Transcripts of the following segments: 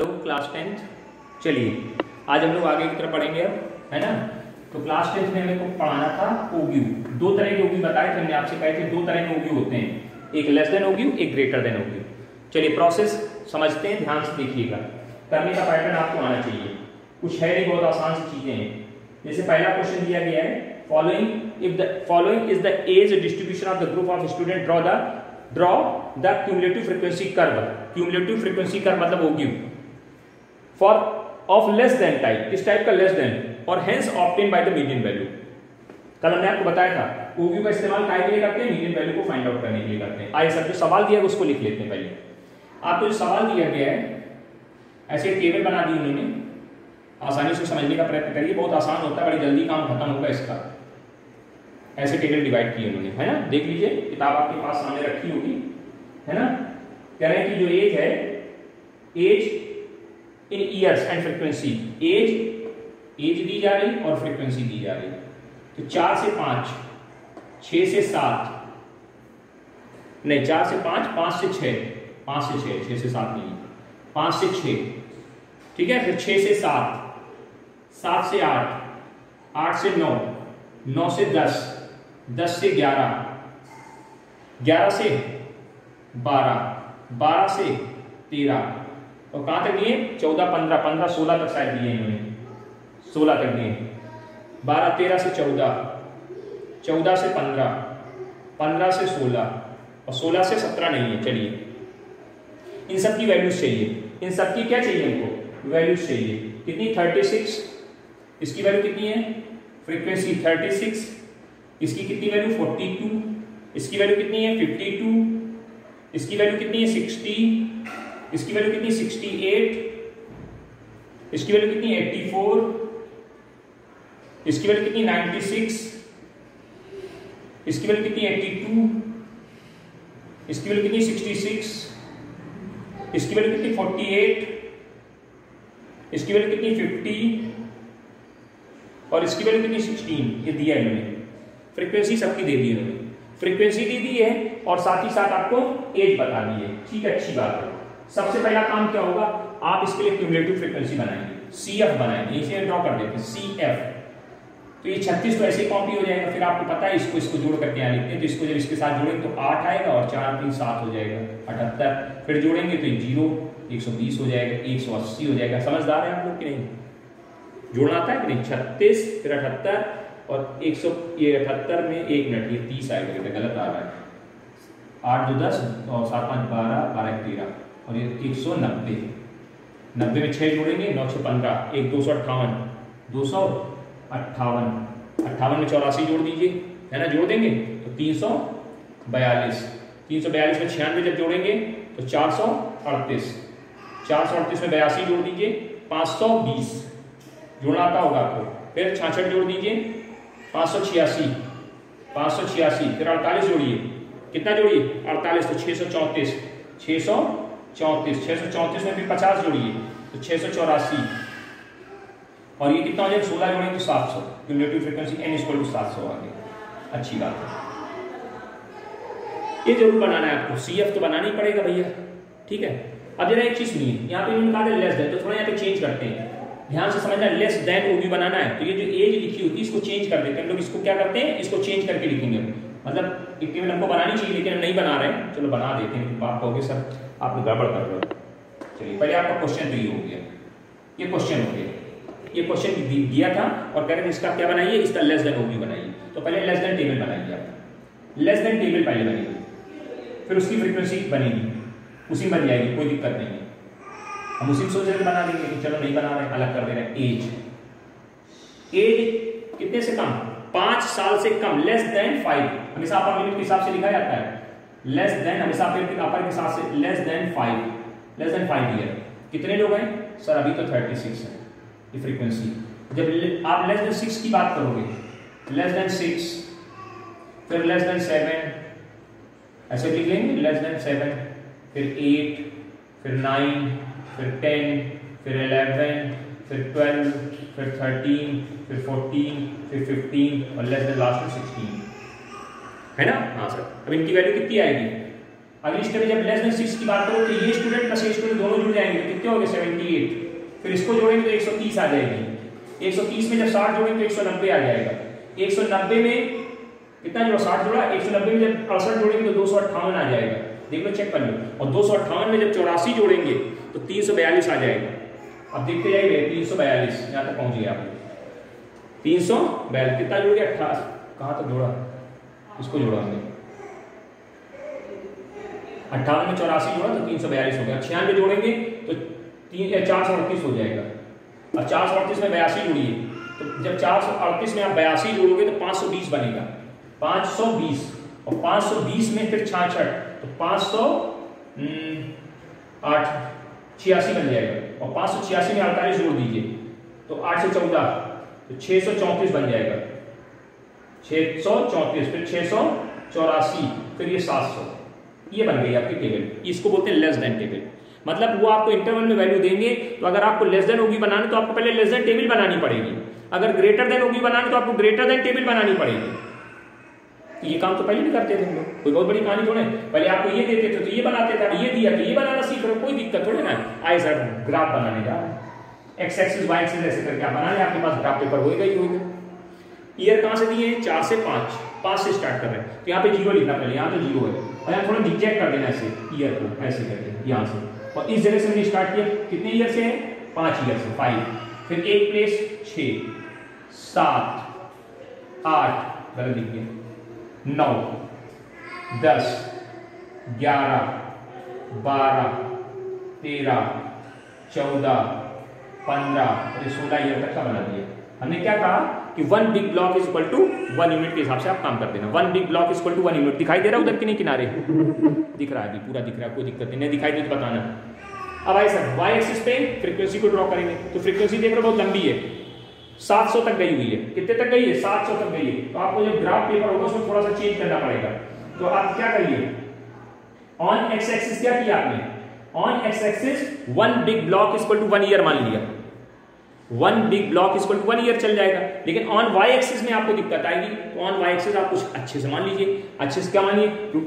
Class tenth चलिए। आज हम लोग आगे की तरफ़ पढ़ेंगे अब, है ना? तो क्लास टेंथ में हमें को पढ़ाना था ओग्यू दो तरह के ओग्यू बताए थे, हमने आपसे कहे थे दो तरह के ओग्यू होते हैं। एक लेस देन ओग्यू एक ग्रेटर देन ओग्यू चलिए प्रोसेस समझते हैं, ध्यान से देखिएगा। करने का पैटर्न आपको आना चाहिए। कुछ है नहीं, बहुत आसान सी चीज़ें हैं। जैसे पहला क्वेश्चन दिया गया है following if the following is the age distribution of the group of student draw the draw the cumulative frequency curve cumulative frequency curve मतलब ogive for of less than type इस टाइप का less than और hence obtain by the median value कल हमने आपको बताया था ओग्यू का इस्तेमाल काय के लिए करते हैं? मीडियन वैल्यू को फाइंड आउट करने के लिए करते हैं। आइए सर, जो सवाल दिया है उसको लिख लेते हैं पहले। आपको जो सवाल दिया गया है, ऐसे टेबल बना दी उन्होंने। आसानी से समझने का प्रयत्न करिए, बहुत आसान होता है, बड़ी जल्दी काम खत्म होगा इसका। ऐसे टेबल डिवाइड किए उन्होंने, है ना? देख लीजिए, किताब आपके पास सामने रखी होगी, है ना? कह रहे हैं कि जो एज है age in years and frequency age age दी जा रही और फ्रीक्वेंसी दी जा रही। तो चार से पाँच छ से सात। नहीं, चार से पाँच पाँच से छ पाँच से छ छह से सात नहीं पाँच से छ ठीक है? फिर छह से सात। सात से आठ। आठ से नौ। नौ से दस। दस से ग्यारह। ग्यारह से बारह। बारह से तेरह। और कहाँ तक दिए? चौदह, पंद्रह पंद्रह, सोलह तक शायद दिए इन्होंने सोलह तक दिए। बारह, तेरह से चौदह चौदह से पंद्रह पंद्रह से सोलह, और सोलह से सत्रह नहीं है, चलिए। इन सब की वैल्यूज़ चाहिए। इन सब की क्या चाहिए हमको? वैल्यूज़ चाहिए। कितनी? थर्टी सिक्स इसकी वैल्यू कितनी है? फ्रीक्वेंसी थर्टी सिक्स इसकी कितनी वैल्यू फोर्टी टू इसकी वैल्यू कितनी है? फिफ्टी टू इसकी वैल्यू कितनी है? सिक्सटी इसकी वैल्यू कितनी? सिक्सटी एट इसकी वैल्यू कितनी? एट्टी फोर इसकी वैल्यू कितनी? नाइन्टी सिक्स इसकी वैल्यू कितनी? एट्टी टू इसकी वैल्यू कितनी? सिक्सटी सिक्स इसकी वैल्यू कितनी? फोर्टी एट इसकी वैल्यू कितनी? फिफ्टी और इसकी वैल्यू कितनी? सिक्सटीन ये दिया है इन्होंने फ्रीक्वेंसी सबकी दे दी इन्होंने फ्रीक्वेंसी दे दी है और साथ ही साथ आपको एज बता दी है। ठीक है, अच्छी बात है। सबसे पहला काम क्या होगा? आप इसके लिए क्यूमुलेटिव फ्रीक्वेंसी बनाएँगे। सी एफ़ बनाएँगे। इसे ड्रॉ कर देते हैं। सी एफ़ तो ये 36 तो ऐसे कॉपी हो जाएगा। फिर आपको पता है इसको इसको जोड़ करके यहाँ लिखते हैं। तो इसको जब इसके साथ जोड़ेंगे तो आठ आएगा और चार, तीन, सात हो जाएगा। अठहत्तर। फिर जोड़ेंगे तो ज़ीरो, एक सौ बीस हो जाएगा, एक सौ अस्सी हो जाएगा। समझदार है आप लोग कि नहीं? जोड़ना आता है कि नहीं? छत्तीस, फिर अठहत्तर और एक सौ, ये अठहत्तर में एक मिनट, ये तीस आएगा। गलत आ रहा है। आठ दो दस, और सात पाँच बारह बारह तेरह। और ये एक सौ नब्बे। नब्बे में छः जोड़ेंगे, नौ छः पंद्रह। एक दो सौ अट्ठावन। दो सौ अट्ठावन। अट्ठावन में चौरासी जोड़ दीजिए, है ना? जोड़ देंगे तो तीन सौ बयालीस। तीन सौ बयालीस में छियानवे जब जोड़ेंगे तो चार सौ अड़तीस। चार सौ अड़तीस में बयासी जोड़ दीजिए, पाँच सौ बीस। जोड़ना आता होगा आपको। फिर छाछठ जोड़ दीजिए, पाँच सौ छियासी। पाँच सौ छियासी। फिर अड़तालीस जोड़िए। कितना जोड़िए? अड़तालीस तो छः सौ चौंतीस। छः सौ चौंतीस छः सौ चौंतीस में फिर पचास जोड़िए तो छः सौ चौरासी। और ये कितना हो जाएगा सोलह जोड़ेंगे तो सात सौ। Cumulative frequency n equal to सात सौ आ गया। अच्छी बात है। ये ज़रूर बनाना है आपको। सी एफ़ तो बनाना ही पड़ेगा भैया। ठीक है? अब जरा एक चीज़ सुनिए। यहाँ पे इन्होंने कहा लेस देन तो थोड़ा यहाँ पे चेंज करते हैं। ध्यान से समझना लेस देन वो भी बनाना है। तो ये जो एज लिखी होती है, इसको चेंज कर देते हैं। लोग इसको क्या करते हैं? इसको चेंज करके लिखेंगे। मतलब टेबल हमको बनानी चाहिए, लेकिन हम नहीं बना रहे हैं। चलो बना देते हैं। आप कहोगे सर। आप गड़बड़ कर हो चलिए, पहले आपका क्वेश्चन तो ये हो गया। ये क्वेश्चन हो गया। ये क्वेश्चन दिया था और कह रहे थे, इसका क्या बनाइए? इसका लेस देन ओगी बनाइए। तो पहले लेस देन टेबल बनाइए आप। लेस देन टेबल पहले बनेगी फिर उसकी फ्रीक्वेंसी बनेगी। उसी बन जाएगी, कोई दिक्कत नहीं है। हम उसी सोच रहे बना देंगे कि चलो नहीं बना रहे, अलग कर दे रहे एज एज कितने से कम? पाँच साल से कम लेस देन फाइव हमेशा अपर लिमिट के हिसाब से लिखा जाता है। लेस देन हमेशा अपर के हिसाब से less than five less than five year कितने लोग हैं? सर अभी तो थर्टी सिक्स है, ये फ्रीक्वेंसी जब आप लेस देन सिक्स की बात करोगे लेस देन सिक्स फिर लेस देन सेवन ऐसे लिख लेंगे लेस देन सेवन फिर एट फिर नाइन फिर टेन फिर इलेवन फिर ट्वेल्व फिर थर्टीन फिर फोर्टीन फिर फिफ्टीन और लेस देन लास्ट में सिक्सटीन है ना? हाँ सर। अब इनकी वैल्यू कितनी आएगी? अगली स्टेप जब लेस देन सिक्स की बात करो तो ये स्टूडेंट प्लस ये स्टूडेंट दोनों जुड़ जाएँगे तो कितने हो गए सेवेंटी एट फिर इसको जोड़ेंगे तो एक सौ तीस आ जाएगी। एक सौ तीस में जब साठ जोड़ेंगे तो एक सौ नब्बे आ जाएगा। एक सौ नब्बे में कितना जोड़ा? साठ जोड़ा। एक सौ नब्बे में जब अड़सठ जोड़ेंगे तो दो सौ अट्ठावन आ जाएगा। देख लो चेक कर लो। और दो सौ अट्ठावन में जब चौरासी जोड़ेंगे तो तीन सौ बयालीस आ जाएगा। अब देखते जाइए तीन सौ बयालीस। यहाँ तक पहुँच गया आप तीन सौ बयालीस। कितना जोड़ गया? अट्ठाईस कहाँ तक जोड़ा? इसको जोड़ा हमने अट्ठावन में चौरासी जोड़ा तो तीन सौ बयालीस हो गया। छियानवे जोड़ेंगे तो तीन चार सौ अड़तीस हो जाएगा। अब चार सौ अड़तीस में बयासी जोड़िए। तो जब चार सौ अड़तीस में आप बयासी जोड़ोगे तो पाँच सौ बीस बनेगा। पाँच सौ बीस। और पाँच सौ बीस में फिर छाछठ। तो पाँच सौ हम्म, आठ छियासी बन जाएगा। और पाँच सौ छियासी में अड़तालीस जोड़ दीजिए। तो आठ सौ चौदह। तो छः सौ चौंतीस बन जाएगा। छः सौ चौंतीस, फिर छः सौ चौरासी, फिर ये सात सौ। ये बन गई आपकी टेबल इसको बोलते हैं लेस देन टेबल मतलब वो आपको इंटरवल में वैल्यू देंगे तो अगर आपको लेस देन होगी बनाने तो आपको पहले लेस देन टेबल बनानी पड़ेगी। अगर ग्रेटर देन होगी बनाने तो आपको ग्रेटर देन टेबल बनानी पड़ेगी। तो ये काम तो पहले भी करते थे हम लोग। कोई बहुत बड़ी कहानी थोड़े। पहले आपको ये देते थे तो ये बनाते थे, ये दिया तो ये बनाना सीख रहे कोई दिक्कत थोड़ी ना। आए सर ग्राफ बनाने जा रहे एक्स एक्सिस वाई एक्सिस ऐसे करके आप बना लें, आपके पास ग्राफ पेपर होएगा ही होएगा। ईयर कहाँ से दिए हैं? चार से पाँच। पाँच से स्टार्ट कर रहे हैं। तो यहाँ पे ज़ीरो लिखना पहले, यहाँ तो ज़ीरो है। और यहाँ थोड़ा जिगजैग कर देना ऐसे ईयर को, ऐसे करके, यहाँ से। और इस जगह से हमने स्टार्ट किया। कितने ईयर से है? पाँच ईयर से फाइव फिर एक प्लेस छ। सात, आठ, गलत लिख गया नौ, दस, ग्यारह, बारह, तेरह, चौदह, पंद्रह। सोलह ईयर तक का बना दिया। हमने क्या कहा? कि one big block is equal to one unit के हिसाब से आप काम कर देना। One big block is equal to one unit दिखाई दे रहा है उधर के नहीं किनारे? दिख रहा है अभी पूरा दिख रहा है कोई दिक्कत नहीं, दिखाई दे तो बताना। अब आइए सर वाई एक्सिस पे फ्रीक्वेंसी को ड्रॉ करेंगे। तो फ्रीक्वेंसी देख रहे बहुत लंबी है। 700 तक गई हुई है। कितने तक गई है? 700 तक गई है। तो आपको जब ग्राफ पेपर होगा उसमें थोड़ा सा चेंज करना पड़ेगा। तो आप क्या करिए? ऑन एक्स एक्सिस क्या किया आपने? On x axis one big block equal to one year मान लिया। One big block to one year चल जाएगा। लेकिन ऑन वाई एक्सिस में आपको दिक्कत आएगी। तो ऑन वाई एक्सिस आप कुछ अच्छे से मान लीजिए। अच्छे से क्या मानिए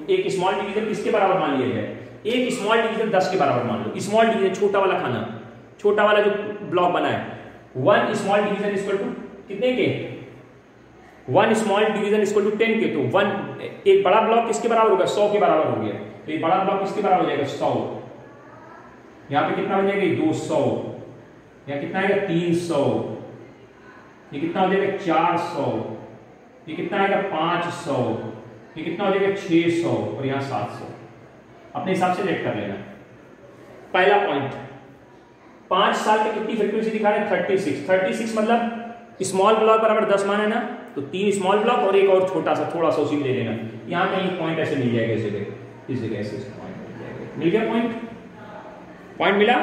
एक स्मॉल डिवीज़न किसके बराबर मान लिया जाए। एक स्मॉल डिवीज़न दस के बराबर मान लो। स्मॉल डिवीज़न छोटा वाला खाना। छोटा वाला जो ब्लॉक बना है। One small division equal to कितने के? One small division equal to ten के। तो वन एक बड़ा ब्लॉक किसके बराबर होगा? सौ के बराबर हो गया। तो एक बड़ा ब्लॉक किसके बराबर हो जाएगा? सौ। यहाँ पे कितना हो जाएगा? दो सौ। यहाँ कितना आएगा? तीन सौ। ये कितना हो जाएगा? चार सौ। ये कितना आएगा? पाँच सौ। ये कितना हो जाएगा? छह सौ। और यहाँ सात सौ। अपने हिसाब से रेट कर लेना। पहला पॉइंट पाँच साल पे कितनी फ्रीक्वेंसी दिखा रहे हैं? Thirty six. थर्टी सिक्स मतलब स्मॉल ब्लॉक बराबर दस मान ना? तो तीन स्मॉल ब्लॉक और एक और छोटा सा, थोड़ा सा उसी में ले लेना यहाँ कहीं पॉइंट ऐसे मिल जाएगा, इस जगह इस जगह ऐसे पॉइंट मिल जाएगा। मिल गया पॉइंट पॉइंट मिला?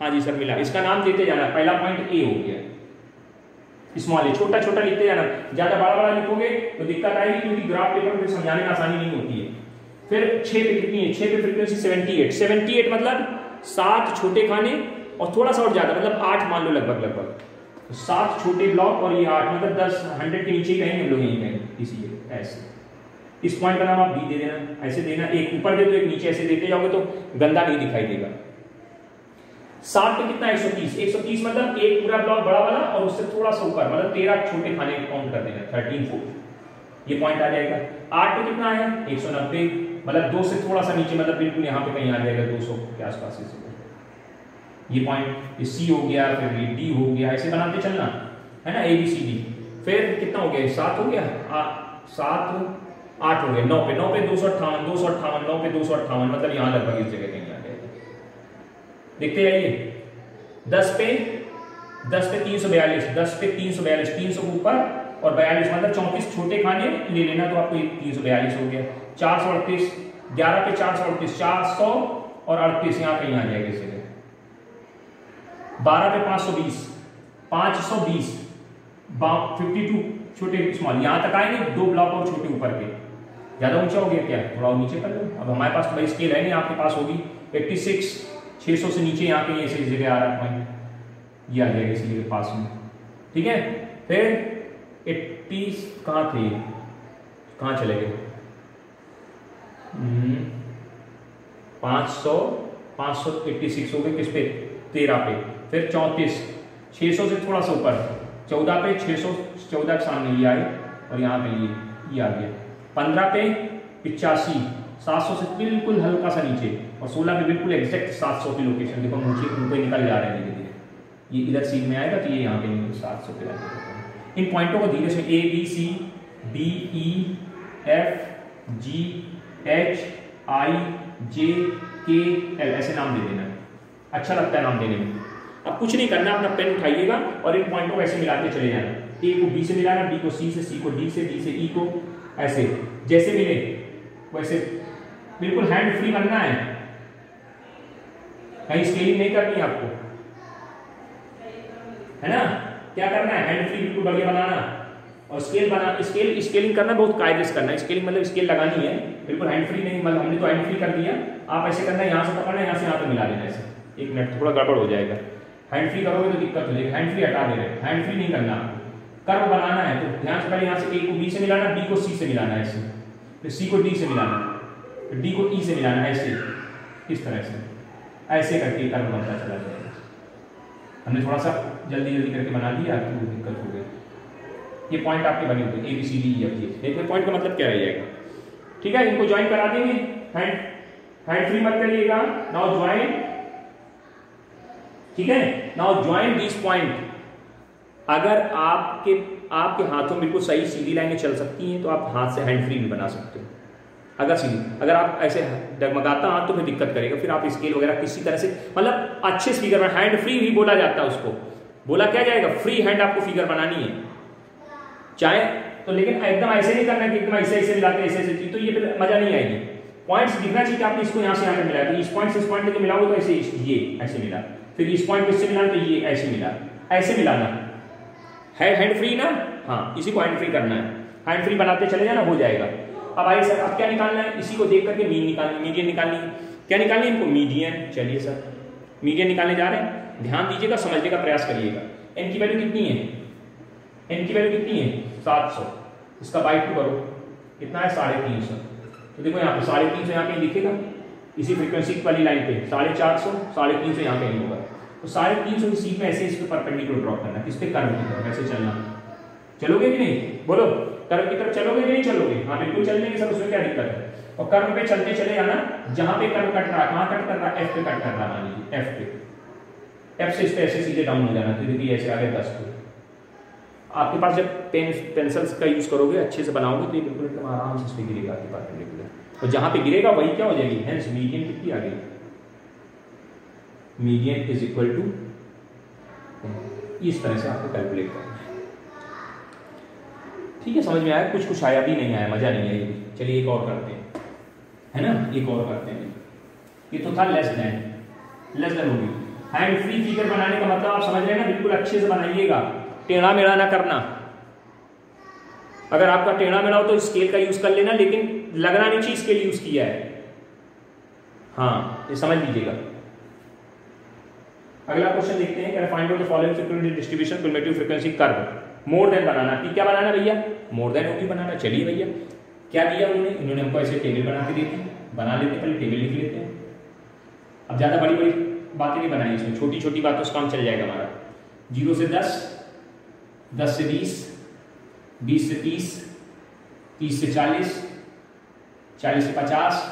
हाँ जी सर मिला इसका नाम देते जाना। पहला पॉइंट ए हो गया। स्मॉल छोटा छोटा लिखते जाना। ज़्यादा बड़ा बड़ा लिखोगे तो दिक्कत आएगी क्योंकि ग्राफ पेपर में समझाने में आसानी नहीं होती है। फिर छह पे कितनी है? छह पे frequency seventy eight seventy eight मतलब सात छोटे खाने और थोड़ा सा और ज़्यादा मतलब आठ मान लो लगभग लगभग। तो सात छोटे ब्लॉक और ये आठ मतलब दस हंड्रेड के नीचे कहेंगे हम लोग यही कहेंगे इसीलिए, ऐसे। इस पॉइंट का नाम आप बी दे देना, ऐसे देना। एक ऊपर दे दो, एक नीचे, ऐसे देते जाओगे तो गंदा नहीं दिखाई देगा। सात पे कितना एक सौ तीस। एक सौ तीस मतलब एक पूरा ब्लॉक बड़ा वाला और उससे थोड़ा सा ऊपर मतलब तेरह छोटे खाने काउंट कर देना थर्टीन फोर ये पॉइंट आ जाएगा। आठ पे कितना है? एक सौ नब्बे। मतलब दो से थोड़ा सा नीचे मतलब बिल्कुल यहाँ पे कहीं आ जाएगा दो सौ के आसपास ये पॉइंट ये सी हो गया, फिर ये डी हो गया, ऐसे बनाते चलना, है ना? ए बी सी डी फिर कितना हो गया? सात हो गया? सात, आठ हो गया। नौ पे नौ पे दो सौ अट्ठावन, दो सौ अट्ठावन, नौ पे दो सौ अट्ठावन मतलब यहाँ लगभग इस जगह कहीं देखते जाइए। दस पे दस पे तीन सौ बयालीस, दस पे तीन सौ बयालीस, तीन सौ ऊपर और बयालीस मतलब चौंतीस छोटे खाने ले लेना तो आपको तीन सौ बयालीस हो गया। चार सौ अड़तीस, ग्यारह पे चार सौ अड़तीस, चार सौ और अड़तीस यहाँ कहीं आ जाएगा इस जगह बारह पे पाँच सौ बीस, पाँच सौ बीस फिफ्टी टू छोटे स्मॉल यहाँ तक आएँगे दो ब्लॉक और छोटे ऊपर के ज़्यादा ऊँचा हो गया क्या? थोड़ा नीचे कर लो। अब हमारे पास तो भाई स्केल है नहीं, आपके पास होगी। एट्टी सिक्स छह सौ से नीचे यहाँ पे ऐसे जगह आ रहा है पॉइंट ये आ जाएगा इसी जगह पास में। ठीक है? फिर एट्टी कहाँ थे? कहाँ चले गए? पाँच सौ पाँच सौ एट्टी सिक्स हो गए किस पे? तेरह पे। फिर चौंतीस छः सौ से थोड़ा सा ऊपर। चौदह पे छः सौ, चौदह के सामने ये आए और यहाँ पे ये ये आ गया। पंद्रह पे पिचासी सात सौ से बिल्कुल हल्का सा नीचे। और सोलह पे बिल्कुल एग्जैक्ट सात सौ की लोकेशन देखो नीचे ऊपर निकल जा रहे हैं धीरे धीरे। ये इधर सीन में आएगा तो ये यहाँ पे सात सौ पे इन पॉइंटों को धीरे से A B C D E F G H I J K L ऐसे नाम दे देना। अच्छा लगता है नाम देने में। अब कुछ नहीं करना, अपना पेन उठाइएगा और इन पॉइंटों को ऐसे मिलाते चले जाना। ए को बी से मिलाना बी को सी से सी को डी से डी से ई को ऐसे। जैसे मिले, वैसे। बिल्कुल हैंड फ्री बनना है। कहीं स्केलिंग नहीं करनी आपको। है ना? क्या करना है? हैंड फ्री बिल्कुल बढ़िया बनाना। और स्केल बना स्केल स्केलिंग करना बहुत कायदे से करना है। स्केलिंग मतलब स्केल लगानी है। बिल्कुल हैंड फ्री नहीं मतलब हमने तो हैंड फ्री कर दिया। आप ऐसे करना है यहाँ से पकड़ना है यहाँ से यहाँ पे मिला देना ऐसे। एक मिनट थोड़ा गड़बड़ हो जाएगा। हैंड फ्री करोगे तो दिक्कत हो। जाएगी हैंड फ्री हटा दे रहे हैंड फ्री नहीं करना कर्व बनाना है तो ध्यान से पहले यहाँ से ए को बी से मिलाना बी को सी से मिलाना है ऐसे। फिर सी को डी से मिलाना। फिर डी को ई से मिलाना है, ऐसे, इस तरह से। ऐसे करके कर्व बनता चला जाएगा। हमने थोड़ा सा जल्दी जल्दी करके बना दिया तो दिक्कत हो गई। ये पॉइंट आपके बने होते A B C D E F देखिए पॉइंट का मतलब क्या रह जाएगा? ठीक है, इनको ज्वाइन करा देंगे। हैंड हैंड फ्री मत करिएगा। नाउ ज्वाइन ठीक है? नाउ ज्वाइन दिस पॉइंट अगर आपके आपके हाथों बिल्कुल सही सीधी लाइनें चल सकती हैं तो आप हाथ से हैंड फ्री भी बना सकते हो। अगर सीधी अगर आप ऐसे डगमगाता हाथ तो फिर दिक्कत करेगा। फिर आप स्केल वगैरह किसी तरह से मतलब अच्छे स्पीकर में हैंड फ्री भी बोला जाता है उसको। बोला क्या जाएगा? फ्री हैंड आपको फिगर बनानी है। चाहे तो लेकिन एकदम ऐसे नहीं करना कि एकदम ऐसे ऐसे मिलाते ऐसे ऐसे तो ये फिर मज़ा नहीं आएगी। पॉइंट्स दिखना चाहिए कि आपने इसको यहाँ से यहाँ पे मिलाया। तो इस पॉइंट से इस पॉइंट तक मिलाओगे तो ऐसे ये ऐसे मिला। फिर इस पॉइंट को इससे मिला तो ये ऐसे मिला। ऐसे मिलाना। है हैंड फ्री ना? हाँ इसी को हैंड फ्री करना है। हैंड फ्री बनाते चले जाना, हो जाएगा। अब आइए सर अब क्या निकालना है? इसी को देख करके मीन निकालनी मीडियन निकालनी। क्या निकालनी? इनको मीडियन चलिए सर मीडियन निकालने जा रहे हैं। ध्यान दीजिएगा, समझने का प्रयास करिएगा। एन की वैल्यू कितनी है? एन की वैल्यू कितनी है? सात सौ। इसका बाई टू करो। कितना है? साढ़े तीन सौ। तो देखो यहाँ पे साढ़े तीन सौ यहाँ पे दिखेगा। इसी फ्रीक्वेंसी वाली लाइन पे। साढ़े चार सौ, साढ़े तीन सौ यहाँ कहीं होगा। तो साढ़े तीन सौ की सीट में ऐसे इसको परपेंडिकुलर ड्रॉप करना, किस पे कर्व की तरफ़ ऐसे चलना। चलोगे कि नहीं? बोलो। कर्व की तरफ़ चलोगे कि नहीं चलोगे? हाँ बिल्कुल चल लेंगे सर उसमें क्या दिक्कत है? और कर्व पे चलते चले जाना, जहाँ पे कर्व कट रहा, कहाँ कट कर रहा? एफ़ पे कट कर रहा, मान लीजिए एफ़ पे। एफ़ से इस पे ऐसे सीधे डाउन हो जाना तो देखिए ऐसे आगे दस पे। आपके पास जब पेन पेंसिल्स का यूज़ करोगे, अच्छे से बनाओगे तो ये बिल्कुल एकदम आराम से गिरेगा आपके परपेंडिकुलर और जहाँ पे गिरेगा, वही क्या हो जाएगी? हेंस मीडियन कितनी आ गई? मीडियन इज़ इक्वल टू इस तरह से आपको कैलकुलेट करना। ठीक है, समझ में आया? कुछ कुछ आया भी नहीं आया, मज़ा नहीं आया चलिए एक और करते हैं। है ना? एक और करते हैं। ये तो था लेस देन लेस देन होगी। हैंड फ्री फिगर बनाने का मतलब आप समझ रहे हैं ना? बिल्कुल अच्छे से बनाइएगा। टेढ़ा मेढ़ा ना करना। अगर आपका टेढ़ा मेढ़ा हो तो स्केल का यूज़ कर लेना, लेकिन लगना नहीं चाहिए स्केल यूज़ किया है। हाँ ये समझ लीजिएगा। अगला क्वेश्चन देखते हैं। Find out the following frequency distribution cumulative frequency curve more than बनाना। कि क्या बनाना भैया? मोर देन होगी बनाना। चलिए भैया, क्या दिया उन्होंने? इन्होंने हमको ऐसे टेबल बना के दी थी बना लेते, पहले टेबल लिख लेते। हैं अब ज़्यादा बड़ी बड़ी बातें नहीं बनाई इसमें। छोटी छोटी बातों से काम चल जाएगा हमारा। ज़ीरो से दस दस से बीस बीस से तीस तीस से चालीस चालीस से पचास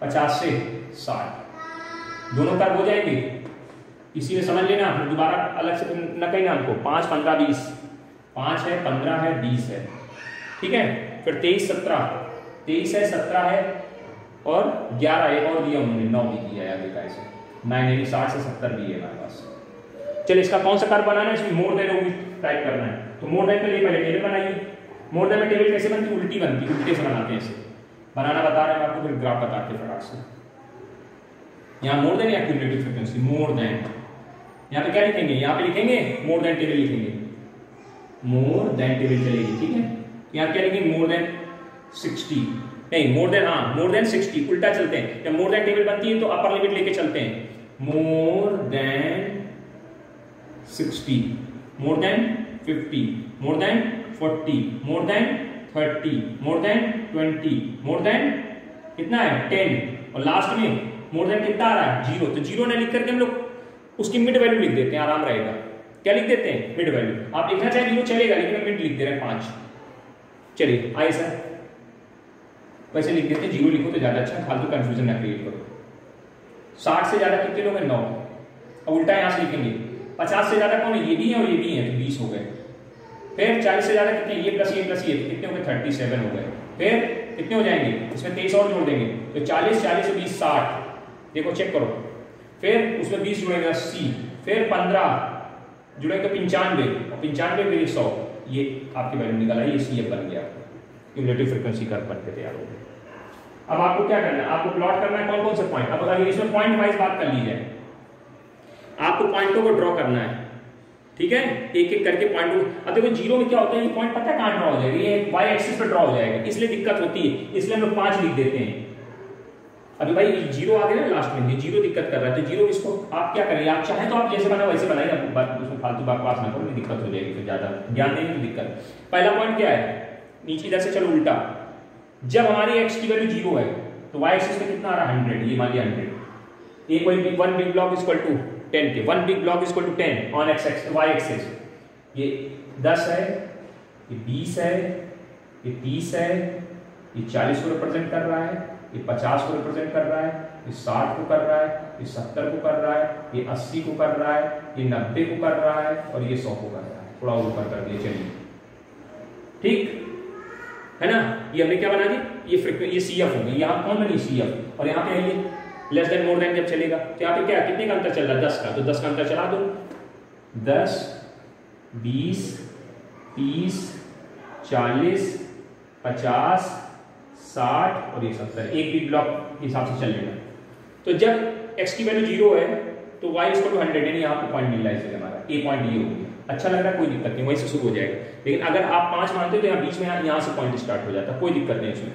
पचास से साठ। दोनों कर्व हो जाएँगे। इसी में समझ लेना दोबारा अलग से न कहना हमको। पाँच, पंद्रह, बीस। पाँच है, पंद्रह है, बीस है। ठीक है? फिर तेईस सत्रह तेईस है, सत्रह है और ग्यारह एक और दिया उन्होंने, नौ भी दिया है आगे का ऐसे। नाइन यानी साठ से सत्तर भी है हमारे पास। चलिए, इसका कौन सा कार्य बनाना है? इसमें मोर देन टाइप करना है। तो मोर देन के लिए पहले टेबल बनाइए। मोर देन में टेबल कैसे बनती उल्टी बनती उल्टे से बनाते हैं इसे। बनाना बता रहे हैं आपको, फिर ग्राफ बताते हैं फटाक से। यहाँ मोर देन या फ्रीक्वेंसी मोर देन यहाँ पे क्या लिखेंगे? यहाँ पे लिखेंगे मोर देन टेबल लिखेंगे। मोर देन टेबल चलेगी, ठीक है? यहाँ क्या लिखेंगे? मोर देन सिक्सटी नहीं मोर देन हाँ मोर देन सिक्सटी उल्टा चलते हैं। जब मोर देन टेबल बनती है तो अपर लिमिट लेके चलते हैं। More than sixty more than fifty more than forty more than thirty more than twenty more than कितना है? टेन और लास्ट में मोर देन कितना आ रहा है? ज़ीरो तो ज़ीरो ने लिख करके हम लोग उसकी मिड वैल्यू लिख देते हैं, आराम रहेगा। क्या लिख देते हैं? मिड वैल्यू आप लिखना चाहे ज़ीरो चलेगा, लेकिन मिड लिख दे रहे हैं पाँच। चलिए आइए सर वैसे लिख देते हैं, ज़ीरो लिखो तो ज़्यादा अच्छा फालतू कंफ्यूजन ना क्रिएट करो। साठ से ज़्यादा कितने लोग हैं? नौ। अब उल्टा यहाँ से लिखेंगे। पचास से ज़्यादा कौन है? ये भी है और ये भी है तो बीस हो गए। फिर चालीस से ज़्यादा कितने? ये प्लस ये प्लस ये। तो कितने हो गए? थर्टी सेवन हो गए। फिर कितने हो जाएँगे? इसमें तेईस और जोड़ देंगे। तो चालीस चालीस, बीस, साठ। देखो चेक करो। फिर उसमें बीस जुड़ेगा अस्सी फिर पंद्रह जुड़ेगा तो पंचानवे, और पंचानवे मेरी सौ, ये आपकी वैल्यू निकल आई सी बन गया। क्यूमुलेटिव फ्रीक्वेंसी कर्व बन के तैयार हो गया अब आपको क्या करना है? आपको प्लॉट करना है कौन कौन से पॉइंट अब अगर इसमें पॉइंट वाइज बात कर ली जाए, आपको पॉइंटों को ड्रॉ करना है। ठीक है? एक एक करके पॉइंट अब देखो ज़ीरो में क्या होता है? ये पॉइंट पता है कहाँ ड्रॉ हो जाएगा? ये वाई एक्सिस पे ड्रॉ हो जाएगा। इसलिए दिक्कत होती है। इसलिए हम लोग पाँच लिख देते हैं। अभी भाई ज़ीरो आ गया ना लास्ट में। ज़ीरो दिक्कत कर रहा है। तो ज़ीरो इसको आप क्या करिए आप चाहें तो आप जैसे बना वैसे बनाइए फालतू बकवास ना करो दिक्कत हो जाएगी फिर ज़्यादा। ज्ञान नहीं तो दिक्कत। पहला पॉइंट क्या है? नीचे इधर से चलो उल्टा। जब हमारी एक्स की वैल्यू ज़ीरो है तो वाई एक्सिस पे कितना आ रहा है हंड्रेड ये मान लिया हंड्रेड ए कोई one big block equal to ten के। One big block equal to ten on x x y axis ये दस है, ये बीस है, ये तीस है, ये चालीस को रिप्रेजेंट कर रहा है, ये पचास को रिप्रेजेंट कर रहा है ये साठ को कर रहा है ये सत्तर को कर रहा है, ये अस्सी को कर रहा है, ये नब्बे को कर रहा है और ये सौ को कर रहा है। थोड़ा ऊपर कर दिए, चलिए। ठीक? है ना? ये हमने क्या बना दी? ये ये सी एफ़ हो गई। यहाँ कौन बनी सी एफ़ और यहाँ पे ये लेस देन मोर देन जब चलेगा तो यहाँ पे क्या, कितने का अंतर चल रहा है? दस का। तो दस का अंतर चला दो। दस, बीस, तीस, चालीस, पचास, साठ और ये सत्तर। एक भी ब्लॉक के हिसाब से चल लेगा। तो जब एक्स की वैल्यू ज़ीरो है तो वाई इसको टू हंड्रेड यानी यहाँ पे पॉइंट मिल रहा है इसलिए हमारा ए पॉइंट ये हो अच्छा लग रहा है, कोई दिक्कत नहीं, वहीं से शुरू हो जाएगा। लेकिन अगर आप पाँच मानते हो तो यहाँ बीच में यहाँ से पॉइंट स्टार्ट हो जाता है, कोई दिक्कत नहीं इसमें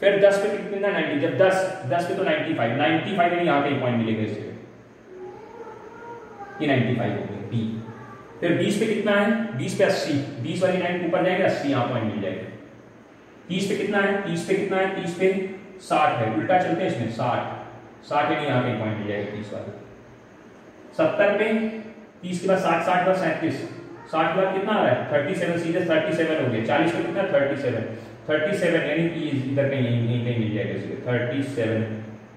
फिर 10 पे कितना 90 जब 10 10 पे तो 95 95 यानी यहाँ कहीं पॉइंट मिलेगा इससे ये 95 हो गया बी फिर 20 पे कितना है? 20 पे 80 20 वाली लाइन ऊपर जाएगा 80 यहाँ पॉइंट मिल जाएगा। 30 पे कितना है? 30 पे कितना है? 30 पे 60 है। उल्टा चलते हैं इसमें 60 60 यानी यहाँ कहीं पॉइंट मिल जाएगा 30 वाले। 70 पे 30 के बाद 60 60 बाद 37 60 के बाद कितना आ रहा है? 37 सीधे 37 हो गया। 40 पे कितना? 37 थर्टी सेवन यानी कि इधर कहीं यहीं कहीं मिल जाएगा इसलिए। Thirty seven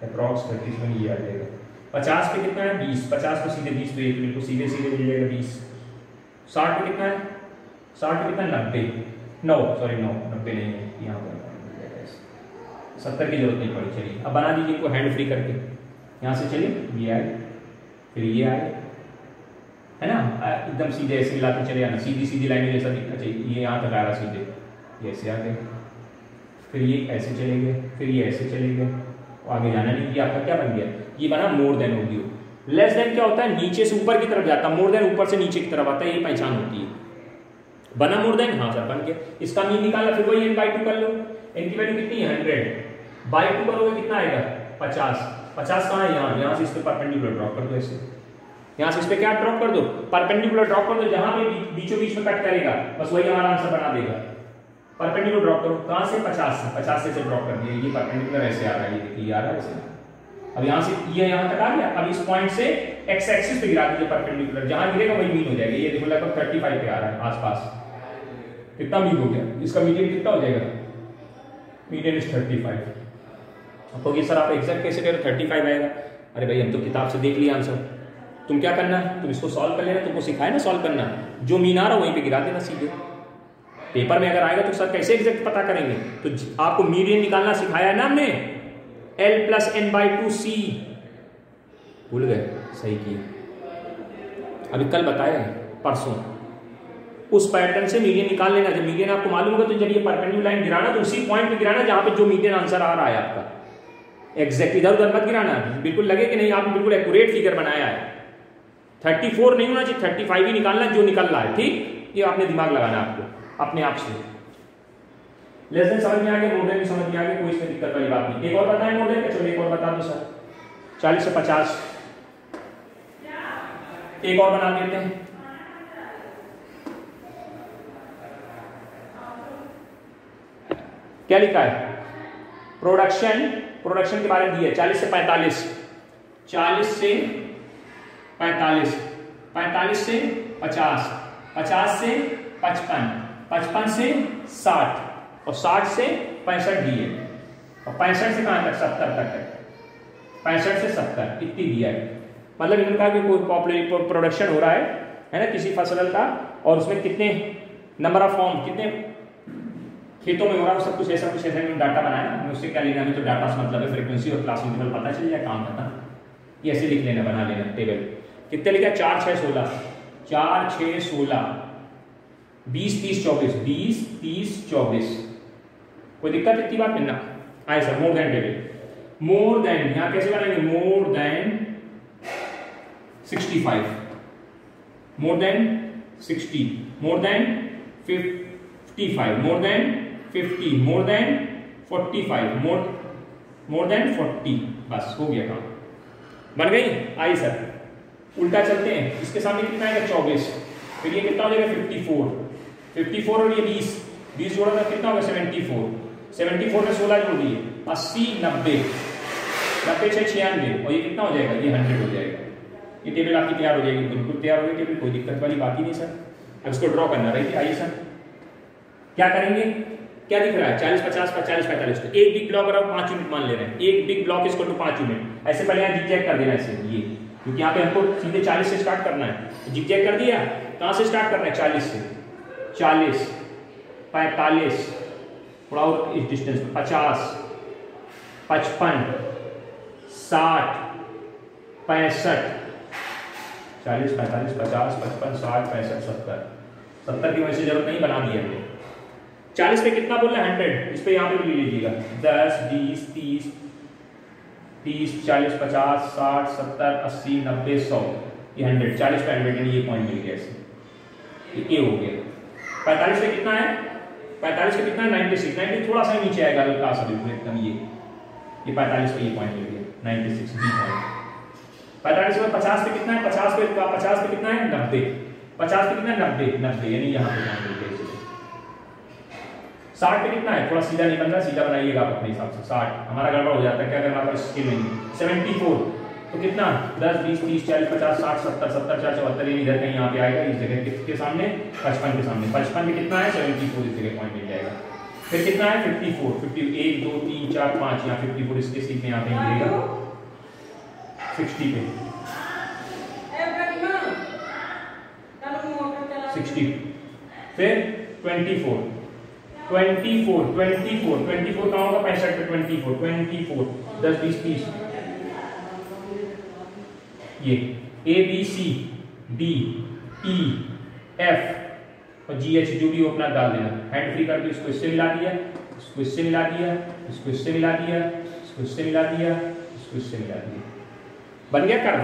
approx thirty seven ये आ जाएगा। पचास पे कितना है? बीस। पचास पे सीधे बीस तो एक बिल्कुल सीधे सीधे मिल जाएगा बीस। साठ पे कितना है? साठ पे कितना? नब्बे। नौ सॉरी नौ, नब्बे नहीं है, यहाँ पर। सत्तर की ज़रूरत नहीं पड़ी, चलिए। अब बना दीजिए इनको हैंड फ्री करके। यहाँ से चलिए, ये आए, फिर ये आए, है ना? एकदम सीधे ऐसे मिलाते चले आना सीधी सीधी लाइन में जैसा दिखना चाहिए ये यहाँ तक आ रहा सीधे। ऐसे आ गए। फिर ये ऐसे चले गए, फिर ये ऐसे चले गए। आगे जाना नहीं किया, आपका क्या बन गया? ये बना मोर देन गया लेस देन क्या होता है? नीचे से ऊपर की तरफ़ जाता है मोर देन ऊपर से नीचे की तरफ़ आता है ये पहचान होती है। बना मोर देन हाँ सर बन गया। इसका मीन निकाला, फिर वही एन बाई टू कर लो। एन की वैल्यू कितनी? है हंड्रेड बाई टू करोगे कितना आएगा? पचास। पचास कहाँ है? यहाँ। यहाँ से इस पर परपेंडिकुलर ड्रॉप कर दो ऐसे। यहाँ से इस पर क्या ड्रॉप कर दो? परपेंडिकुलर ड्रॉप कर दो। जहाँ पे बीचों बीच में कट करेगा, बस वही हमारा आंसर बना देगा। परपेंडिकुलर ड्रॉप करो। कहाँ से? 50 से। 50 से ड्रॉप कर दिया। ये परपेंडिकुलर ऐसे आ रहा है। ये देखिए आ रहा है ऐसे। अब यहाँ से ये यहाँ तक आ गया। अब इस पॉइंट से एक्स एक्सिस पे गिरा दीजिए परपेंडिकुलर जहाँ गिरेगा, वही मीन हो जाएगा। ये देखो, लगभग 35 पे आ रहा है आसपास। कितना मीन हो गया? इसका मीडियन कितना हो जाएगा? मीडियन इज़ 35 अब कहोगे, सर, आप एग्जैक्ट कैसे कह रहे हो? 35 आएगा. अरे भाई, हम तो किताब से देख लिया आंसर तुम क्या करना? है तुम इसको सॉल्व कर लेना, तुमको सिखाया ना सॉल्व करना? जो मीन आ रहा वहीं पे गिरा देना सीधे. पेपर में अगर आएगा तो सर कैसे एग्जैक्ट पता करेंगे? तो आपको मीडियन निकालना सिखाया है ना हमने? L plus n by two c भूल गए, सही किया अभी कल बताया परसों। उस पैटर्न से मीडियन निकाल लेना। जब मीडियन आपको मालूम होगा तो जब ये परपेंडिकुलर लाइन गिराना तो उसी पॉइंट पे गिराना जहाँ पे जो मीडियन आंसर आ रहा है आपका। एग्जैक्ट इधर उधर मत गिराना। बिल्कुल लगे कि नहीं, आपने बिल्कुल एक्यूरेट फिगर बनाया है। 34 नहीं होना चाहिए 35 ही निकालना जो निकल रहा है। ठीक? ये आपने दिमाग लगाना आपको, अपने आप से। लेसन समझ में आ गया मोडल भी समझ में आ गया, कोई इसमें दिक्कत वाली बात नहीं। एक और बताएँ मोडल का, चलो एक और बता दो सर। चालीस से पचास। एक और बना देते हैं। क्या लिखा है? प्रोडक्शन प्रोडक्शन के बारे में दिया चालीस से पैंतालीस। चालीस से पैंतालीस। पैंतालीस से पचास। पचास से पचपन। पचपन से साठ। और साठ से पैंसठ दिए और पैंसठ से कहाँ तक? सत्तर तक है। पैंसठ से सत्तर। इतनी दिया है। मतलब इन्होंने कहा कि कोई पॉपुलर प्रोडक्शन हो रहा है है ना, किसी फ़सल का? और उसमें कितने नंबर ऑफ़ फॉर्म कितने खेतों में हो रहा है सब कुछ ऐसा कुछ ऐसा डाटा बनाया। हमें उससे क्या लेना हमें तो डाटा से मतलब है फ्रीक्वेंसी और क्लास इंटरवल पता चल जाए काम करना। ये ऐसे लिख लेना, बना लेना टेबल कितने लिखा? चार छः सोलह। चार छः सोलह। बीस, तीस, चौबीस। बीस, तीस, चौबीस। कोई दिक्कत इतनी बात नहीं ना? आए sir more than table more than यहाँ कैसे बनाएँगे? More than sixty five more than sixty more than fifty five more than fifty more than forty five more more than forty बस, हो गया काम। बन गई? आई सर। उल्टा चलते हैं। इसके सामने कितना आएगा? चौबीस। फिर ये कितना हो जाएगा? फिफ्टी फोर फिफ्टी फोर और ये बीस। बीस जोड़ा था कितना होगा? सेवेंटी फोर सेवेंटी फोर में सोलह जोड़ दिए। अस्सी, नब्बे। नब्बे छः छियानवे। और ये कितना हो जाएगा? ये हंड्रेड हो जाएगा। ये टेबल आपकी तैयार हो जाएगी। बिल्कुल तैयार हो गई टेबल कोई दिक्कत वाली बात ही नहीं, सर। अब इसको ड्रॉ करना रही आइए, सर। क्या करेंगे? क्या दिख रहा है? चालीस, पचास चालीस पैंतालीस। तो एक बिग ब्लॉक अगर पाँच यूनिट मान ले रहे हैं। एक बिग ब्लॉक इसको टू पाँच यूनिट ऐसे पहले यहाँ जिग कर देना इसे, ये। क्योंकि यहाँ पे हमको सीधे चालीस से स्टार्ट करना है। जिग कर दिया, कहाँ से स्टार्ट करना है? चालीस से। चालीस, पैंतालीस, थोड़ा और इस डिस्टेंस में पचास, पचपन, साठ, पैंसठ। चालीस, पैंतालीस, पचास, पचपन, साठ, पैंसठ, सत्तर। सत्तर की वजह से ज़रूरत नहीं बना दिया हमने। चालीस पे कितना बोल रहे हैं? हंड्रेड। इस पर यहाँ पे भी लीजिएगा। दस, बीस, तीस तीस, चालीस, पचास, साठ, सत्तर, अस्सी, नब्बे, सौ। ये हंड्रेड। चालीस पे हंड्रेड, यानी ये पॉइंट मिल गया इसे ये हो गया। पैंतालीस पे कितना है? पैंतालीस पे कितना है? नाइन्टी सिक्स नाइन्टी थोड़ा सा नीचे आएगा, हल्का सा बिल्कुल एकदम ये। ये पैंतालीस पे ये पॉइंट मिल गया। नाइन्टी सिक्स पॉइंट पैंतालीस में पचास पे कितना है? पचास पे पचास पे कितना है? नब्बे। पचास पे कितना है? नब्बे। नब्बे, यानी यहाँ पे मिल गया। साठ पे कितना है? थोड़ा सीधा नहीं बन रहा सीधा बनाइएगा आप अपने हिसाब से। साठ। हमारा गड़बड़ हो जाता है क्या हमारे पास स्किल नहीं सेवेंटी फोर। तो कितना? दस बीस तीस चालीस पचास साठ सत्तर सत्तर चार चौहत्तर इधर कहीं यहाँ पे आएगा इस जगह किसके सामने पचपन के सामने। पचपन में कितना है? सेवेंटी फोर इस जगह पॉइंट मिल जाएगा। फिर कितना है? Fifty four. फिफ्टी एक दो तीन चार पाँच यहाँ फिफ्टी फोर इसके सीट में यहाँ पे मिलेगा सिक्सटी पे। सिक्सटी। फिर twenty four. Twenty four twenty four twenty four कहाँ होगा पैंसठ पे ट्वेंटी फोर ट्वेंटी फोर दस, बीस, तीस। ये A B C D E F और जी एच जो भी अपना डाल देना। हैंड फ्री करके इसको इससे मिला दिया, इसको इससे मिला दिया, इसको इससे मिला दिया, इसको इससे मिला दिया, इसको इससे मिला दिया। बन गया कर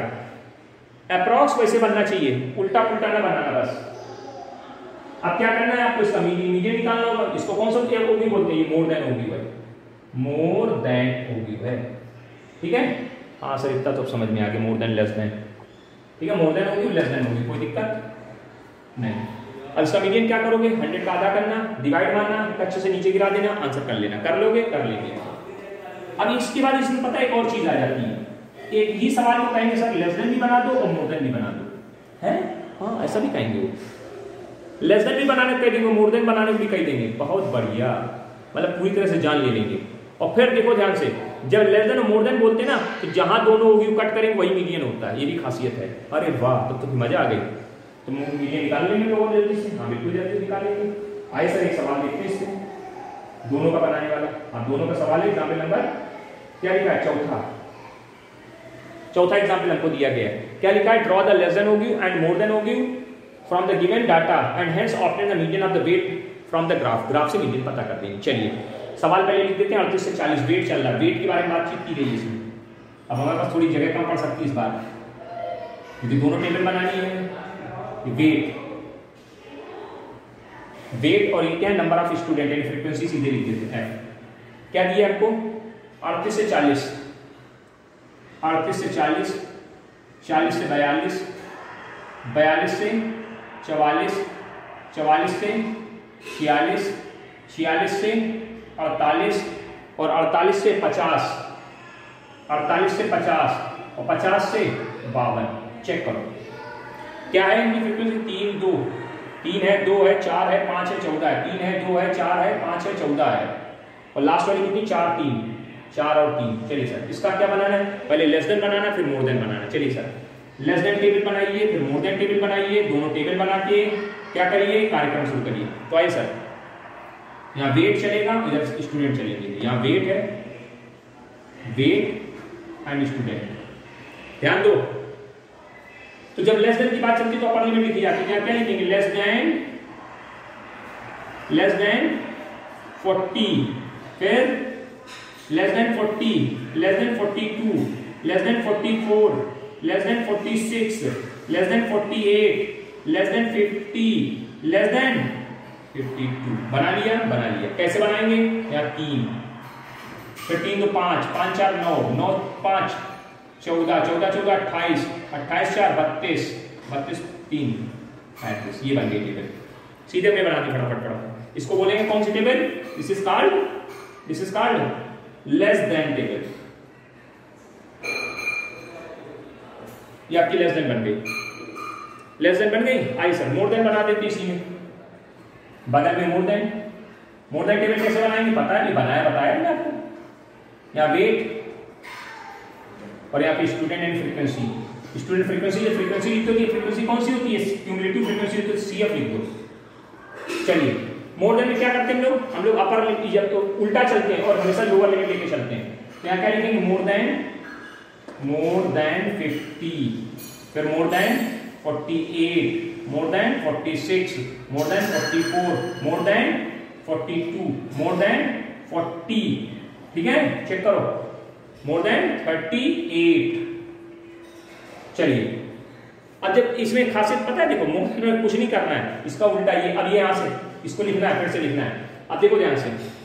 अप्रॉक्स वैसे बनना चाहिए उल्टा पुल्टा ना बनाना बस। अब क्या करना है? आपको इसका मीडियम मीडियम निकालना होगा। इसको कौन सा ओगी बोलते हैं। मोर देन ओगी है मोर देन ओगी है ठीक है? हाँ सर, इतना तो समझ में आ गया। मोर देन लेस देन ठीक है? मोर देन होगी लेस देन होगी कोई दिक्कत? नहीं। अब इसका मीडियन क्या करोगे? हंड्रेड का आधा करना डिवाइड मारना अच्छे से नीचे गिरा देना आंसर कर लेना। कर लोगे? कर लेंगे। अब इसके बाद इसमें पता है एक और चीज़ आ जाती है। एक ही सवाल को कहेंगे सर लेस देन भी बना दो और मोर देन भी बना दो। है? हाँ ऐसा भी कहेंगे वो। लेस देन भी बनाने कह देंगे मोर देन बनाने भी कह देंगे। बहुत बढ़िया। मतलब पूरी तरह से जान ले लेंगे। और फिर देखो ध्यान से जब लेस देन और मोर देन बोलते हैं ना तो जहाँ दोनों होगी कट करेंगे वही मीडियन होता है। ये भी खासियत है। अरे वाह तब तो, तो मज़ा आ गई। तो मीडियन निकाल लेंगे लोग जल्दी से। हाँ बिल्कुल जल्दी निकाल लेंगे। आए सर एक सवाल देखते हैं इससे दोनों का बनाने वाला। हाँ दोनों का सवाल है। एग्ज़ाम्पल नंबर क्या लिखा है? चौथा। चौथा एग्ज़ाम्पल हमको दिया गया है। क्या लिखा है? ड्रॉ द लेस देन होगी एंड मोर देन होगी from the given data and hence obtain the median of the weight from the graph. Graph से मीडियन पता कर देंगे चलिए, सवाल पहले लिख देते हैं अड़तीस से चालीस वेट चल रहा है। वेट के बारे में बातचीत की गई इसमें। अब हमारे पास थोड़ी जगह कम पड़ सकती है इस बार। क्योंकि दोनों टेबल बनानी है। वेट वेट और ये क्या नंबर ऑफ़ स्टूडेंट यानी फ्रीक्वेंसी सीधे लिख देते हैं। क्या दिया आपको? अड़तीस से चालीस। अड़तीस से चालीस चालीस से बयालीस बयालीस से चवालीस चवालीस से छियालीस छियालीस से अड़तालीस और अड़तालीस से पचास, अड़तालीस से पचास और पचास से बावन। चेक करो। क्या है इनकी फ्रीक्वेंसी तीन, दो। तीन है, दो है, चार है, पाँच है, चौदह है। तीन है, दो है, चार है, पाँच है, चौदह है। और लास्ट वाली कितनी? चार, तीन। चार और तीन। चलिए सर इसका क्या बनाना है? पहले लेस देन बनाना फिर मोर देन बनाना चलिए सर लेस देन टेबल बनाइए, फिर मोर देन टेबल बनाइए, दोनों टेबल बना के क्या करिए? कार्यक्रम शुरू करिए। तो आइए सर यहाँ वेट चलेगा, इधर स्टूडेंट चलेंगे। यहाँ वेट है। वेट एंड स्टूडेंट ध्यान दो। तो जब लेस देन की बात चलती तो अपर लिमिट लिखी जाती है क्या लिखेंगे? लेस देन लेस देन 40 फिर less than 40 less than 42 less than 44 less than 46 less than 48 less than 50 less than 52 बना लिया बना लिया। कैसे बनाएँगे? या तीन। फिर तीन दो पाँच। पाँच, चार, नौ। नौ, पाँच। चौदह चौदह चौदह, अट्ठाईस। अट्ठाईस, चार, बत्तीस। बत्तीस, तीन। पैंतीस। ये बन गई टेबल सीधे में बना दी फटाफट फटाफट। इसको बोलेंगे कौन सी table this is called this is called less than table ये आपकी लेस देन बन गई। लेस देन बन गई? आई सर मोर देन बना देते इसी में। बगल में more than more than table कैसे बनाएँगे? पता है नहीं, बनाया, बताया नहीं आपको। यहाँ वेट और यहाँ पे student and frequency student frequency जब फ्रीक्वेंसी लिखते हो फ्रीक्वेंसी कौन सी होती है? क्यूमुलेटिव फ्रीक्वेंसी होती है सी एफ़ लिख दो। चलिए मोर देन में क्या करते हैं लोग? हम लोग अपर लिमिट तो उल्टा चलते हैं और हमेशा लोअर लिमिट लेके चलते हैं। तो यहाँ क्या लिखेंगे? मोर देन मोर देन 50 फिर more than 48 more than 46 more than 44 more than 42 more than 40 ठीक है? चेक करो. मोर देन 38 चलिए। अब जब इसमें खासियत पता है, देखो मोर में कुछ नहीं करना है। इसका उल्टा ये, अब ये यहाँ से, इसको लिखना है, फिर से लिखना है। अब देखो ध्यान से।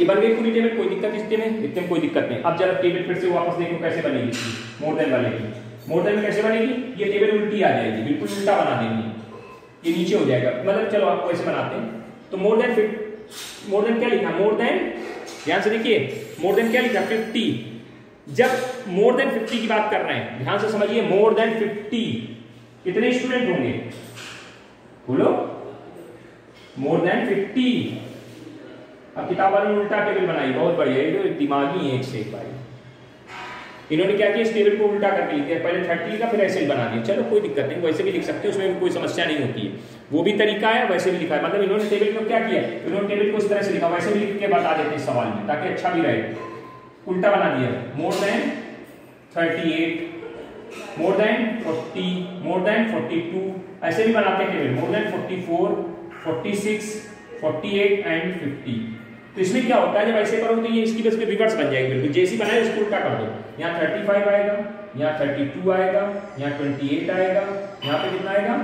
ये बन गई पूरी टेबल कोई दिक्कत इस में? इतने कोई दिक्कत नहीं। अब जरा टेबल फिर से वापस देखो, कैसे बनेगी मोर देन वाले की। मोर देन में कैसे बनेगी? ये टेबल उल्टी आ जाएगी, बिल्कुल उल्टा बना देंगे। ये नीचे हो जाएगा। मतलब चलो आपको ऐसे बनाते हैं। तो मोर देन फिफ्ट मोर देन क्या लिखा? मोर देन ध्यान से देखिए। मोर देन क्या लिखा? फिफ्टी जब मोर देन फिफ्टी की बात कर रहे हैं, ध्यान से समझिए मोर देन फिफ्टी कितने स्टूडेंट होंगे। बोलो? मोर देन फिफ्टी अब किताब वालों ने उल्टा टेबल बनाई, बहुत बढ़िया, ये तो दिमागी है एक से एक भाई। इन्होंने क्या किया, इस टेबल को उल्टा करके लिख दिया, पहले थर्टी लिखा फिर ऐसे ही बना दिया। चलो, कोई दिक्कत नहीं, वैसे भी लिख सकते हैं, उसमें कोई समस्या नहीं होती है। वो भी तरीका है, वैसे भी लिखा है। मतलब इन्होंने टेबल को क्या किया, इन्होंने टेबल को इस तरह से लिखा, वैसे भी लिख के बता देते हैं सवाल में, ताकि अच्छा भी रहे। उल्टा बना दिया। More than thirty eight more than forty more than forty two ऐसे भी बनाते हैं table. More than forty four forty six forty eight and fifty तो इसमें क्या होता है, जब ऐसे करोगे तो ये इसकी बस रिवर्स बन जाएगी, बिल्कुल। जैसी बनाए इसको उल्टा कर दो। यहाँ थर्टी फाइव आएगा, यहाँ थर्टी टू आएगा, यहाँ ट्वेंटी एट आएगा, यहाँ पे कितना आएगा?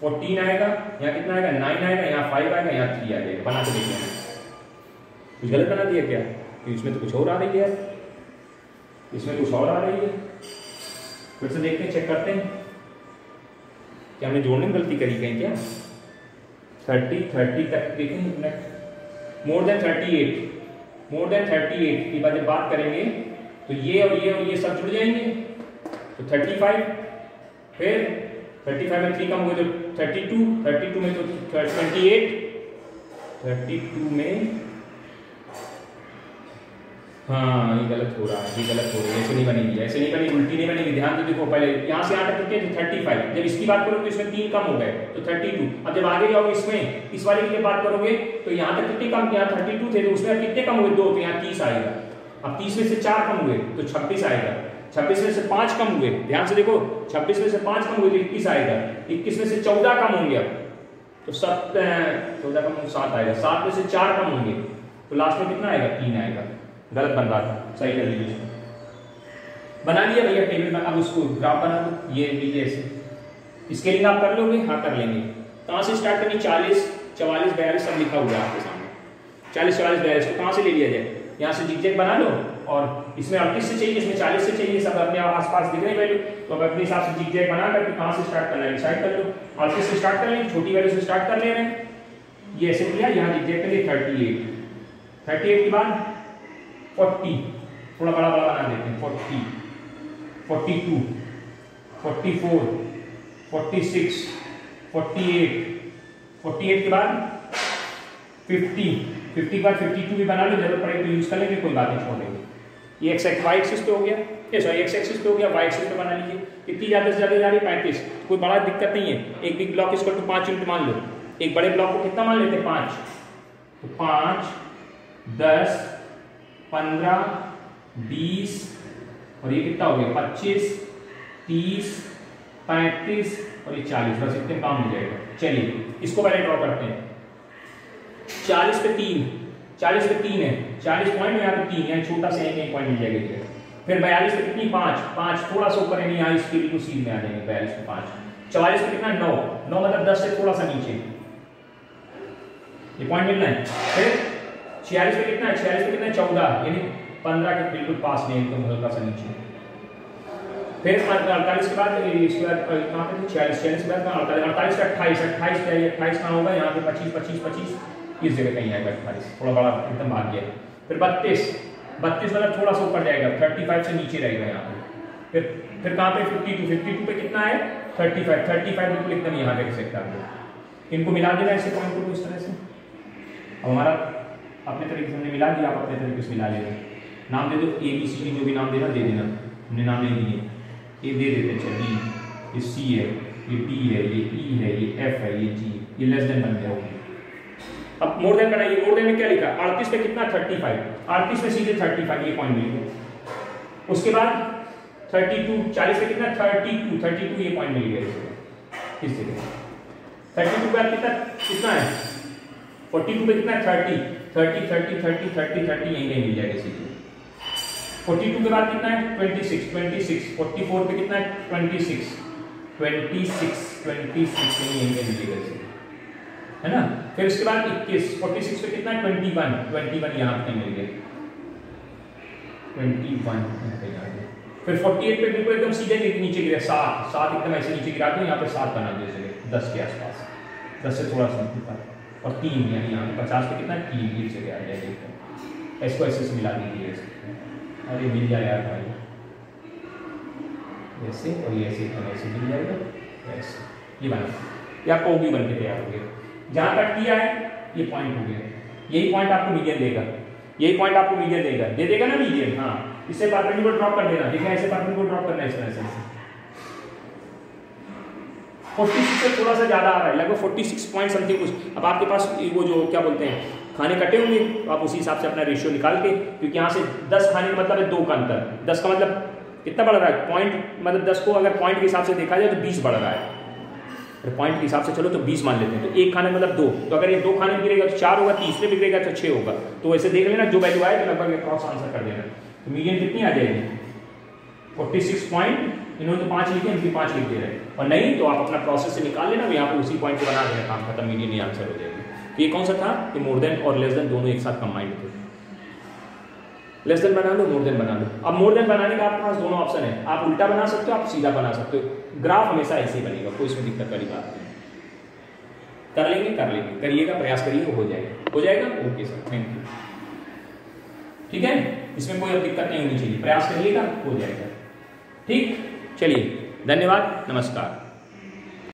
फोर्टीन आएगा, यहाँ कितना आएगा? नाइन आएगा, यहाँ फाइव आएगा, यहाँ थ्री आ जाएगा। बना के देखिए कुछ गलत बना दिया क्या? तो इसमें तो कुछ और आ रही है। इसमें कुछ और आ रही है। फिर से देखते हैं चेक करते हैं। क्या हमने जोड़ने में गलती करी कहीं क्या? थर्टी थर्टी तक देखेंगे more than thirty eight more than thirty eight की बात जब बात करेंगे तो ये और ये और ये सब जुड़ जाएँगे। तो थर्टी फाइव फिर थर्टी फाइव में थ्री कम हो गए तो थर्टी टू थर्टी टू में तो ट्वेंटी एट थर्टी टू में हाँ ये गलत हो रहा है ये गलत हो रही है, ऐसे नहीं बनेगी, ऐसे नहीं बनेगी, उल्टी नहीं बनेगी, ध्यान से देखो, पहले यहाँ से यहाँ तक थर्टी फाइव जब इसकी बात करोगे तो इसमें तीन कम हो गए तो थर्टी टू अब जब आगे जाओगे इसमें, इस वाले की बात करोगे तो यहाँ तक कितने कम, यहाँ थर्टी टू थे तो उसमें कितने कम हुए दो तो यहाँ तीस आएगा, अब तीस में से चार कम हुए तो छब्बीस आएगा, छब्बीस में से पाँच कम हुए ध्यान से देखो, छब्बीस में से पाँच कम हुए तो इक्कीस आएगा, इक्कीस में से चौदह कम होंगे अब तो सत, चौदह कम, सात आएगा, सात में से चार कम होंगे तो लास्ट में कितना आएगा? तीन आएगा गलत बन रहा था। सही कर लीजिए बना लिया भैया टेबल में, अब उसको ग्राफ बना दो। ये लीजिए ऐसे। स्केलिंग आप कर लोगे? हाँ कर लेंगे। कहाँ से स्टार्ट करनी? चालीस, चवालीस, बयालीस, सब लिखा हुआ है आपके सामने। चालीस, चवालीस, बयालीस को कहाँ से ले लिया जाए? यहाँ से जिगजेग बना लो और इसमें अड़तीस से चाहिए, इसमें चालीस से चाहिए, सब अपने आसपास दिख रहे वैल्यू तो अब अपने हिसाब से जिगजेग बना करके कहाँ से स्टार्ट करना है? डिसाइड कर लो। अड़तीस से स्टार्ट कर लेंगे, छोटी वैल्यू से स्टार्ट कर ले रहे हैं। ये ऐसे किया, यहाँ जिगजेग के लिए थर्टी एट थर्टी एट के बाद फोर्टी, थोड़ा बड़ा बड़ा बना देते हैं, forty forty two forty four forty six forty eight forty eight के बाद फिफ्टी फिफ्टी के बाद फिफ्टी टू भी बना लो, ज़रूरत पड़ेगी तो यूज़ कर लेंगे, कोई बात नहीं, छोड़ देंगे। ये एक्स एक्स वाई एक्सिस हो गया ये सॉरी एक्स एक्सिस हो गया वाई एक्सिस पे बना लीजिए। कितनी ज़्यादा से ज़्यादा जा रही है पैंतीस, कोई बड़ा दिक्कत नहीं है, एक बिग ब्लॉक इसको तो पाँच यूनिट मान लो। एक बड़े ब्लॉक को कितना मान लेते हैं? पाँच। तो पाँच, दस पंद्रह, बीस, और ये कितना हो गया? पच्चीस, तीस, पैंतीस, और ये चालीस। बस इतने काम हो जाएगा। चलिए, इसको पहले ड्रॉ करते हैं। चालीस पे तीन, चालीस पे तीन है। चालीस पॉइंट में यहाँ पे तीन यहाँ छोटा सा एक पॉइंट मिल जाएगा फिर बयालीस पे कितनी? पाँच। पाँच, थोड़ा सा ऊपर है यहाँ इसके बिल्कुल सीध में आ जाएँगे, बयालीस पे पाँच। चवालीस पे कितना? नौ। नौ मतलब दस से थोड़ा सा नीचे। ये पॉइंट मिलना है। फिर छियालीस पे कितना है? छियालीस पे कितना है? चौदह। यानी पंद्रह के बिल्कुल पास में एकदम हल्का सा नीचे। फिर अड़तालीस के बाद कहाँ पे छियालीस छियालीस के बाद अड़तालीस अड़तालीस का अट्ठाईस अट्ठाईस क्या अट्ठाईस कहाँ होगा? यहाँ पे पच्चीस पच्चीस पच्चीस। इस जगह कहीं आएगा अट्ठाईस। थोड़ा बड़ा, एकदम भाग गया। फिर बत्तीस। बत्तीस मतलब थोड़ा सा ऊपर जाएगा। थर्टी फाइव से नीचे रहेगा यहाँ पे। फिर फिर कहाँ पे? फिफ्टी टू फिफ्टी टू पे कितना है? थर्टी फाइव थर्टी फाइव बिल्कुल एकदम यहाँ पे कर दो इनको मिला देना ऐसे पॉइंट को इस तरह से। हमारा अपने तरीके से हमने मिला दिया, आप अपने तरीके से मिला लेना। नाम दे दो ए बी सी जो भी नाम देना, दे देना। हमने नाम नहीं दिए। ये दे देते अच्छा बी ये सी है, ये डी है, ये ई e है, ये एफ़ है, ये जी ये लेस देन बन गया अब मोर देन बनाइए मोर देन में क्या लिखा? अड़तीस पे कितना? थर्टी फाइव अड़तीस में सीधे थर्टी फाइव ये पॉइंट मिल उसके बाद थर्टी टू चालीस पे कितना? थर्टी टू थर्टी टू ये पॉइंट मिल गया। इस जगह थर्टी टू पे कितना कितना है? फोर्टी टू पे कितना? Thirty thirty thirty thirty thirty thirty यहीं कहीं मिल जाएगा सीधे। फोर्टी टू के बाद कितना है? Twenty six twenty six forty four पे कितना है? Twenty six twenty six twenty six यहीं कहीं मिलेगा है ना? फिर उसके बाद इक्कीस फोर्टी सिक्स पे कितना है? ट्वेंटी वन ट्वेंटी वन यहाँ पे मिल गए ट्वेंटी वन फिर फोर्टी एट पे बिल्कुल एकदम सीधे नीचे गिरे, सात सात एकदम ऐसे नीचे गिरा दो यहाँ पे सात बना दो जगह दस के आसपास। दस से थोड़ा सा और तीन यानी यहाँ पचास पे कितना तीन ये जगह आ जाएगी इसको ऐसे से मिला दीजिए अरे मिल जाए यार भाई। ऐसे और ये ऐसे ऐसे मिल जाएगा, ऐसे। ये बना ये आपको भी बन के तैयार हो गया। जहाँ तक किया है, ये पॉइंट हो गया। यही पॉइंट आपको मीडियन देगा। यही पॉइंट आपको मीडियन देगा। दे देगा ना मीडियन हाँ। इसे को ड्रॉप कर देना। देखा ऐसे पार्टनर को ड्रॉप करना इस तरह से। फोर्टी सिक्स से थोड़ा सा ज़्यादा आ रहा है, लगभग फोर्टी सिक्स पॉइंट समथिंग कुछ अब आपके पास वो जो क्या बोलते हैं, खाने कटे होंगे, आप उसी हिसाब से अपना रेशियो निकाल के, क्योंकि यहाँ से दस खाने का मतलब है दो का अंतर। दस का मतलब कितना बढ़ रहा है? पॉइंट मतलब दस को अगर पॉइंट के हिसाब से देखा जाए तो बीस बढ़ रहा है। अगर पॉइंट के हिसाब से चलो तो बीस मान लेते हैं तो एक खाने मतलब दो। तो अगर ये दो खाने में गिरेगा तो चार होगा तीसरे में गिरेगा तो छः होगा। तो वैसे देख लेना, जो वैल्यू आए तो लगभग क्रॉस आंसर कर देना। तो मीडियम कितनी आ जाएगी? फोर्टी सिक्स पॉइंट इन्होंने तो पाँच लिखे इनकी पाँच लिख दे रहे हैं। और नहीं तो आप अपना प्रोसेस से निकाल लेना यहाँ पर उसी पॉइंट को बना देना काम खत्म मीडियम ही आंसर हो जाएगी। तो ये कौन सा था? ये मोर देन और लेस देन दोनों एक साथ कंबाइंड थे। लेस देन बना लो मोर देन बना लो। अब मोर देन बनाने का आपके पास दोनों ऑप्शन है। आप उल्टा बना सकते हो, आप सीधा बना सकते हो। ग्राफ हमेशा ऐसे ही बनेगा, कोई इसमें दिक्कत वाली बात नहीं। कर लेंगे कर लेंगे। करिएगा, प्रयास करिए, हो जाएगा। हो जाएगा? ओके सर थैंक यू ठीक है? इसमें कोई अब दिक्कत नहीं होनी चाहिए। प्रयास करिएगा, हो जाएगा। ठीक? चलिए धन्यवाद नमस्कार।